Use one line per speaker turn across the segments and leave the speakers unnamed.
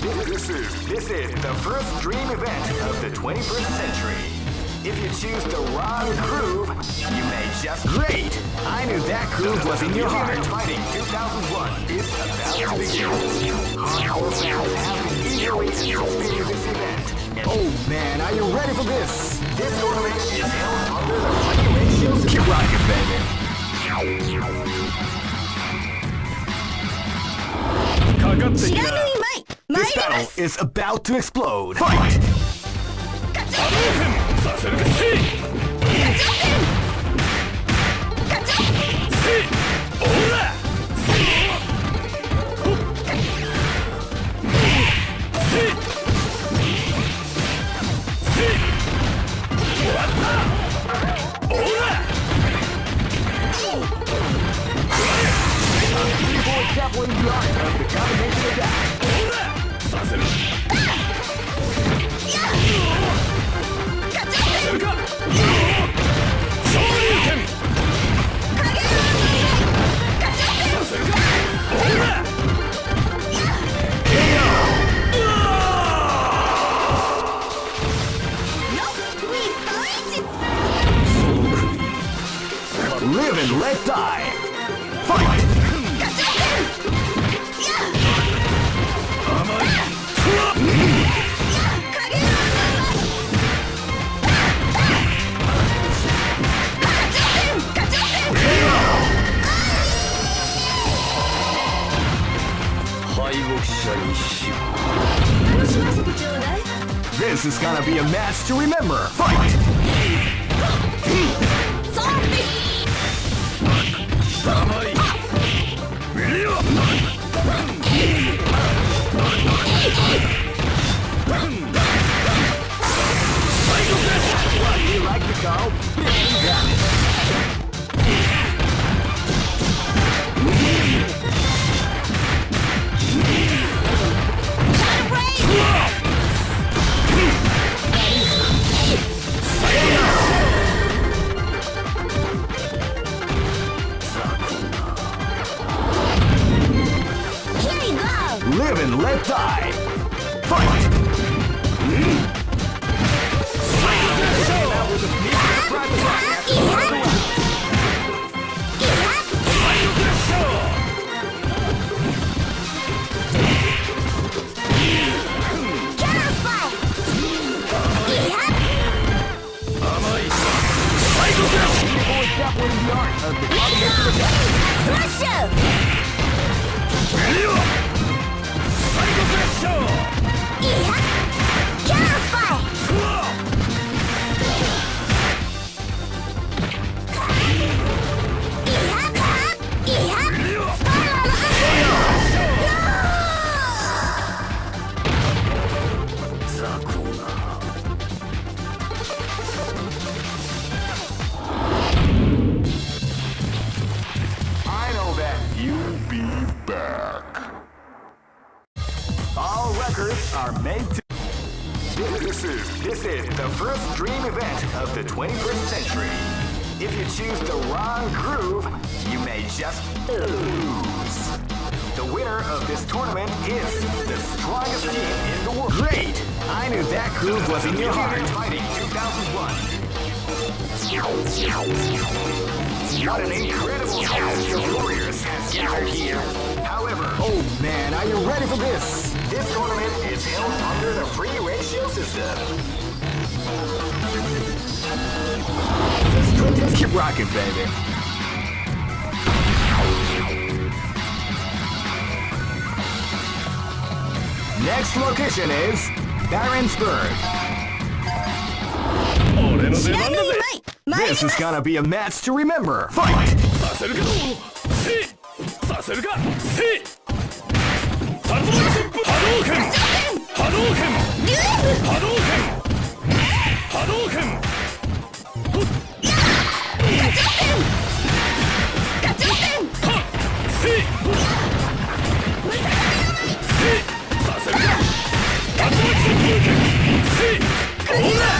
This is, this is the first dream event of the 21st century. If you choose the wrong groove, you may just... Great! I knew that groove was in your heart. Fighting 2001 is about to begin. Hardcore fans have been eagerly anticipating this event. Oh man, are you ready for this? This tournament is held under the regulations... Keep rocking, baby.
かかってき
た
this battle is about to explode. Fight! Chaplain Yard of the combination attack nothing. baby. Next location is Barentsburg. This is gonna be a match to remember. Fight!
Hadouken! Hadouken!
Hadouken! Hold on!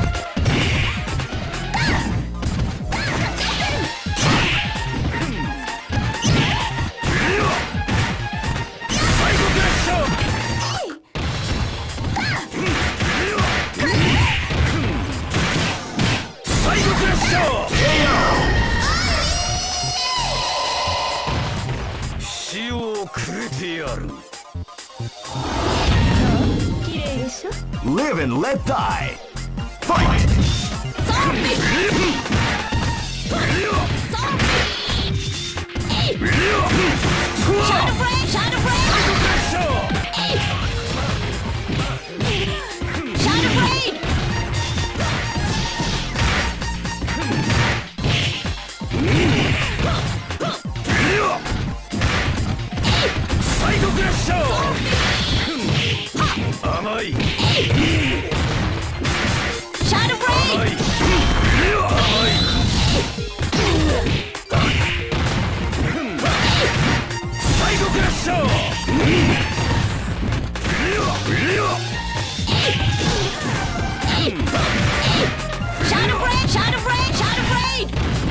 Shadow Raid! Side Crasher! Shadow Raid! Shadow Raid! Shadow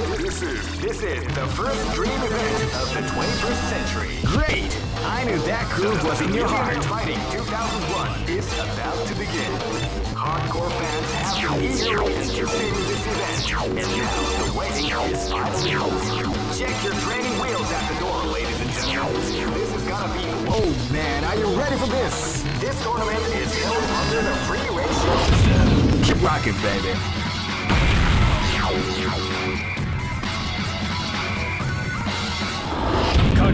This is this is the first dream event of the 21st century. Great! I knew that groove was in your heart. Fighting 2001 is about to begin. Hardcore fans have been eagerly anticipating this event, and now the waiting is finally over. Check your training wheels at the door, ladies and gentlemen. This is gonna be. Oh man, are you ready for this? This tournament is held under the free ratio system. Keep rocking, baby.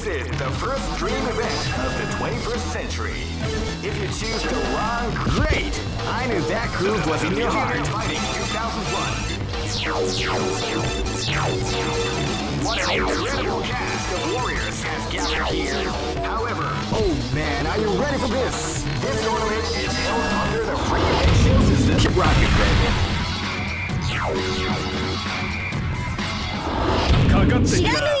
This is the first dream event of the 21st century. If you choose the wrong, great! I knew that groove was in your heart. Fighting 2001. What an incredible cast of warriors has gathered here. However, oh man, are you ready for this? This tournament is held under the freaking shield system. Keep rocking, baby.
かかってきたら。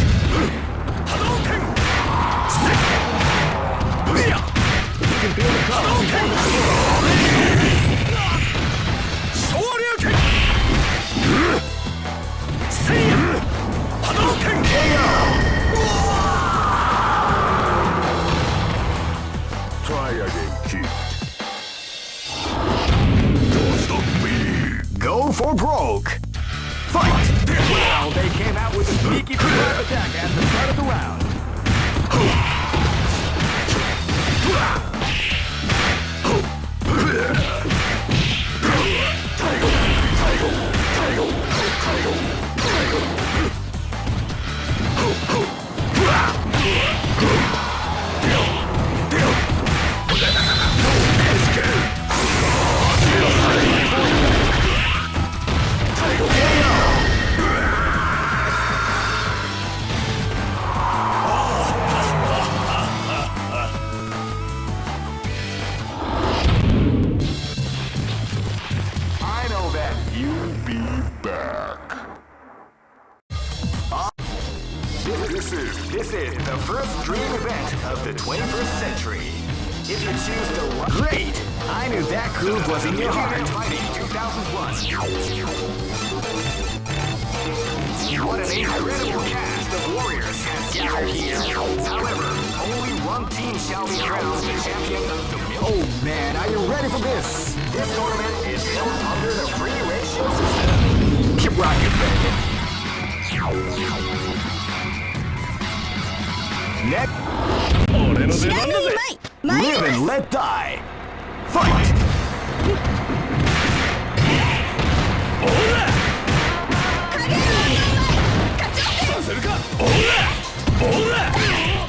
Sneaky surprise attack at the start of the round. However, only one team shall be crowned the champion of the Oh man, are you ready for this? This tournament is held under the free ratio system. Keep rocking, baby. Next,
俺の出
知らぬ
番だぜ
うまい参り
live
ま
and
す
let die. Fight!
おら
影のうまい勝ちま
させるかおら おら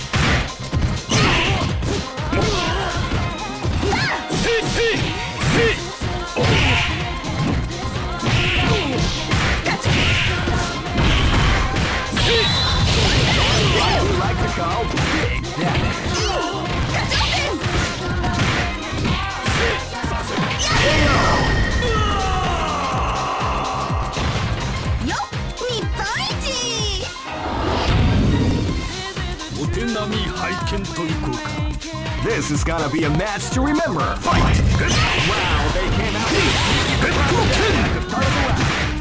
This is gonna be a match to remember. Fight! Wow, they came out at the start of the round.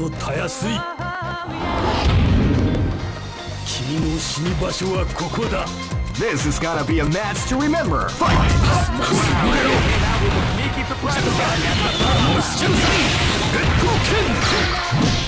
どたやすい君の死に場所はここだ
This is gonna be a match to remember. Fight! Wow,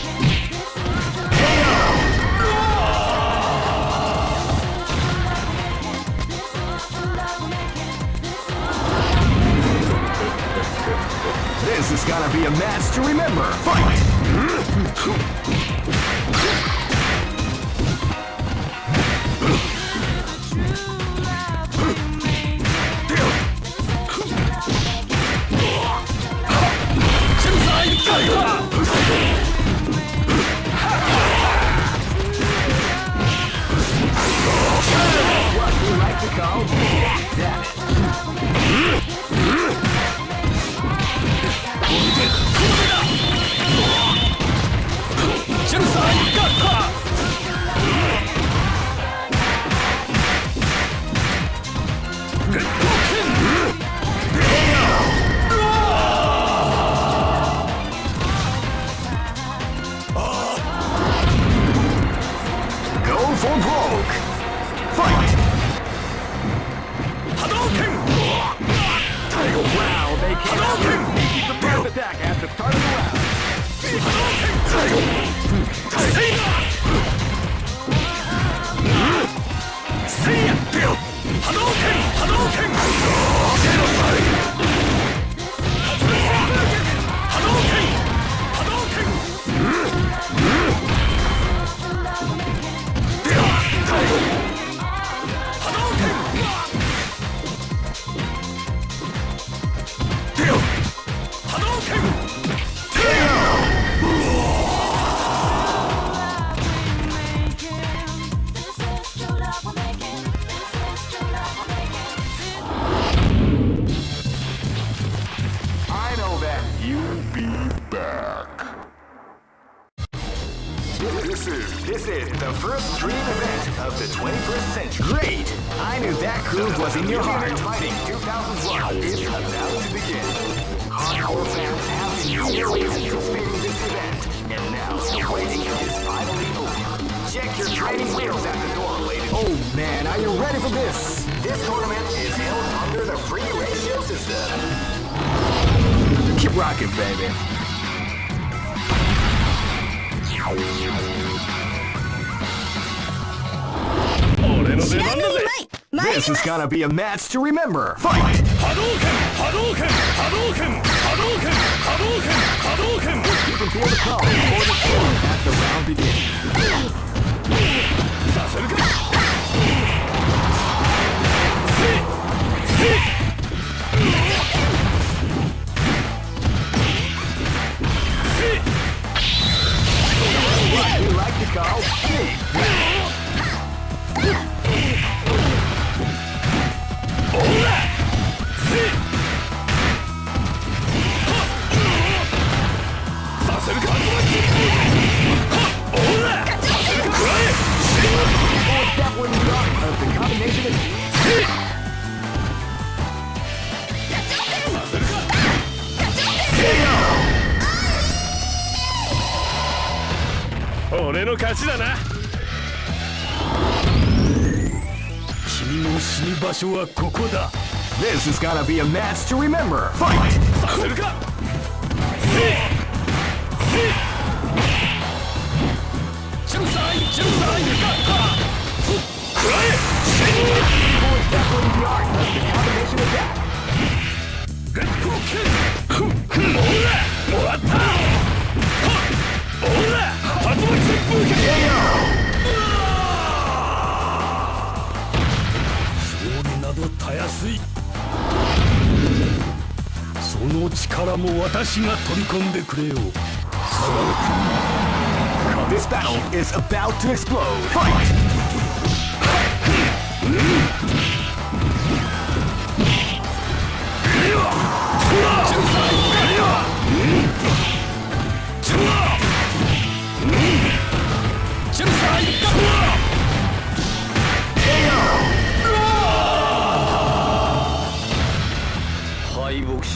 For broke! Fight!
Hadouken!
Wow, they came Hadouken! Keep the first attack at the start of the round. Hadouken! Seiya! Hadouken! Hadouken! Hadouken! Groove was in your heart. Fighting 2001 is about to begin. Hardcore fans have been eagerly anticipating this event, and now the waiting is finally over. Check your training wheels at the door, ladies. Oh man, are you ready for this? This tournament is held under the free ratio system. Keep rocking, baby. This is gonna be a match to remember. Fight!
Hadouken! Hadouken! Hadouken!
Hadouken! Hadouken! Hadouken! The before the the round
Sit! Sit! Sit! Sit! Oh. 場所はここだ
This is gonna be a match to remember. Fight!
させるかの力も私が取り込んでくれよ
This battle is about to explode. Fight!
仲裁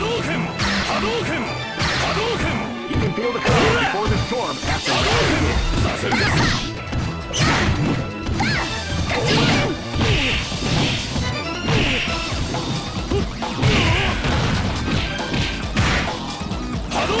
動拳波動拳波動拳波動拳
You can feel the calm before the storm after
させるか波動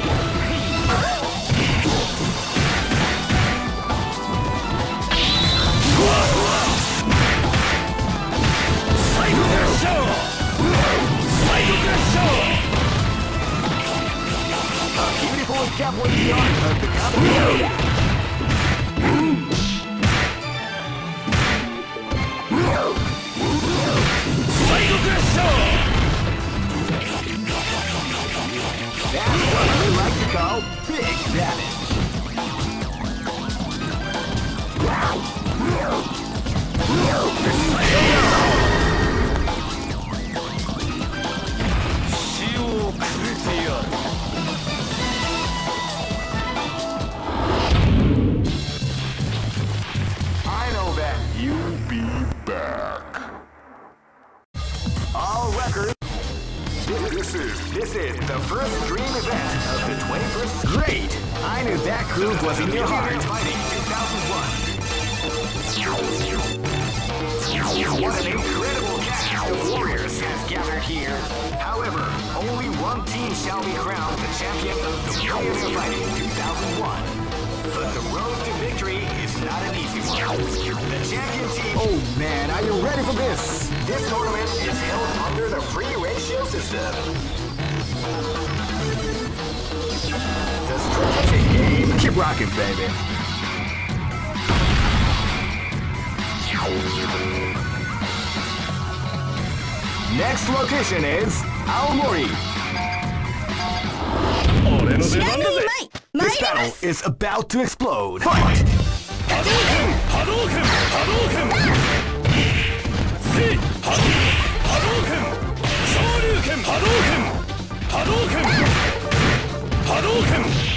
Daniel Kaplan's yard. Abyss.
This tournament is held under the free ratio system. The strategic game. Keep rocking, baby. Next location is Aomori. This battle is about to explode. Fight!
Hadouken! Hadouken! Hadouken! 波動拳波動拳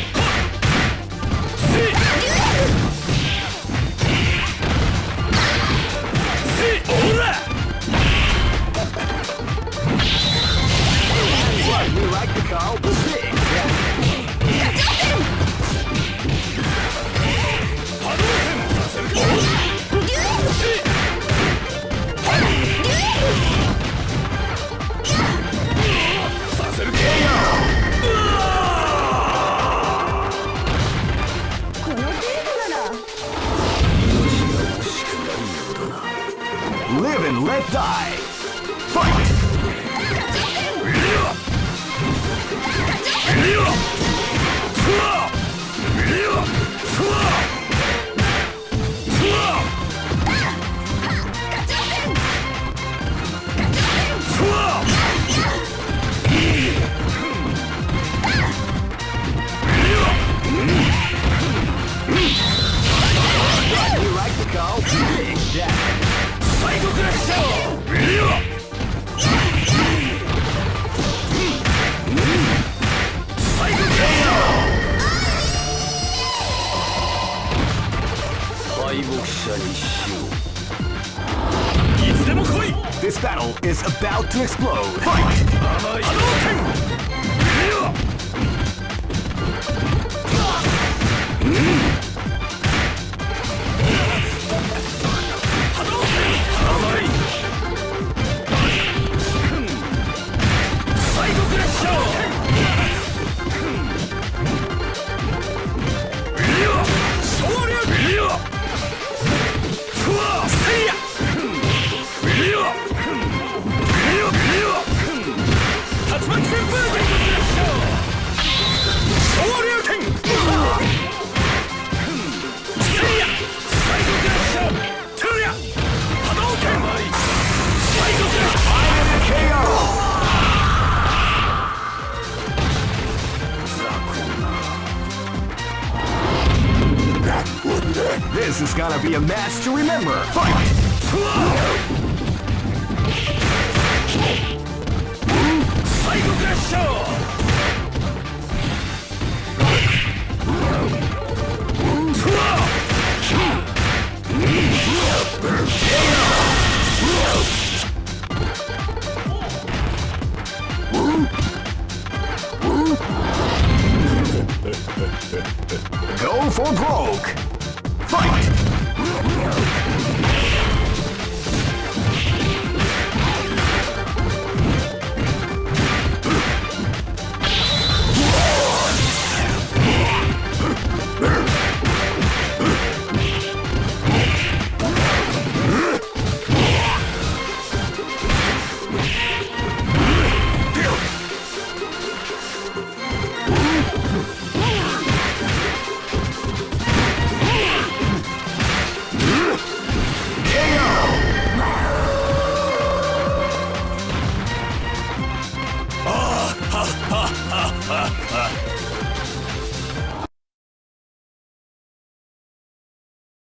to
remember.